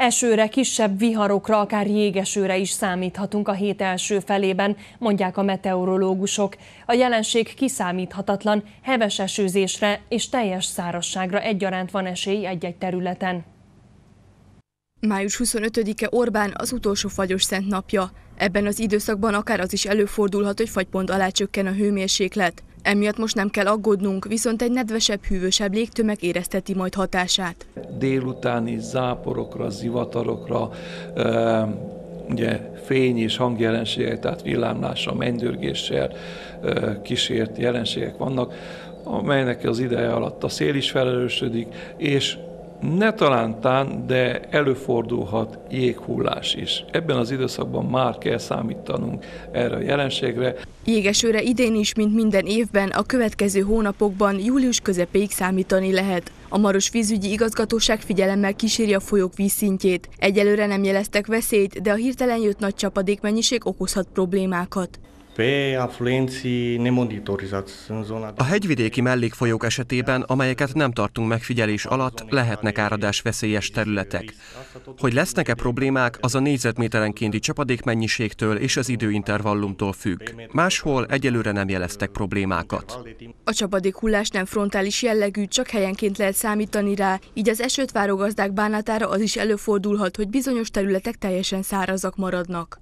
Esőre, kisebb viharokra, akár jégesőre is számíthatunk a hét első felében, mondják a meteorológusok. A jelenség kiszámíthatatlan, heves esőzésre és teljes szárasságra egyaránt van esély egy-egy területen. Május 25-e Orbán az utolsó fagyos szent napja. Ebben az időszakban akár az is előfordulhat, hogy fagypont alá csökken a hőmérséklet. Emiatt most nem kell aggódnunk, viszont egy nedvesebb, hűvösebb légtömeg érezteti majd hatását. Délutáni záporokra, zivatarokra, ugye fény és hangjelenségek, tehát villámlással, mennydörgéssel kísért jelenségek vannak, amelynek az ideje alatt a szél is felerősödik, és ne talántán, de előfordulhat jéghullás is. Ebben az időszakban már kell számítanunk erre a jelenségre. Jégesőre idén is, mint minden évben, a következő hónapokban július közepéig számítani lehet. A Maros vízügyi igazgatóság figyelemmel kíséri a folyók vízszintjét. Egyelőre nem jeleztek veszélyt, de a hirtelen jött nagy csapadékmennyiség okozhat problémákat pe afluenții nemonitorizați în zona... A hegyvidéki mellékfolyók esetében, amelyeket nem tartunk megfigyelés alatt, lehetnek áradás veszélyes területek. Hogy lesznek-e problémák, az a négyzetméterenkénti csapadékmennyiségtől és az időintervallumtól függ. Máshol egyelőre nem jeleztek problémákat. A csapadékhullás nem frontális jellegű, csak helyenként lehet számítani rá, így az esőt váró gazdák bánatára az is előfordulhat, hogy bizonyos területek teljesen szárazak maradnak.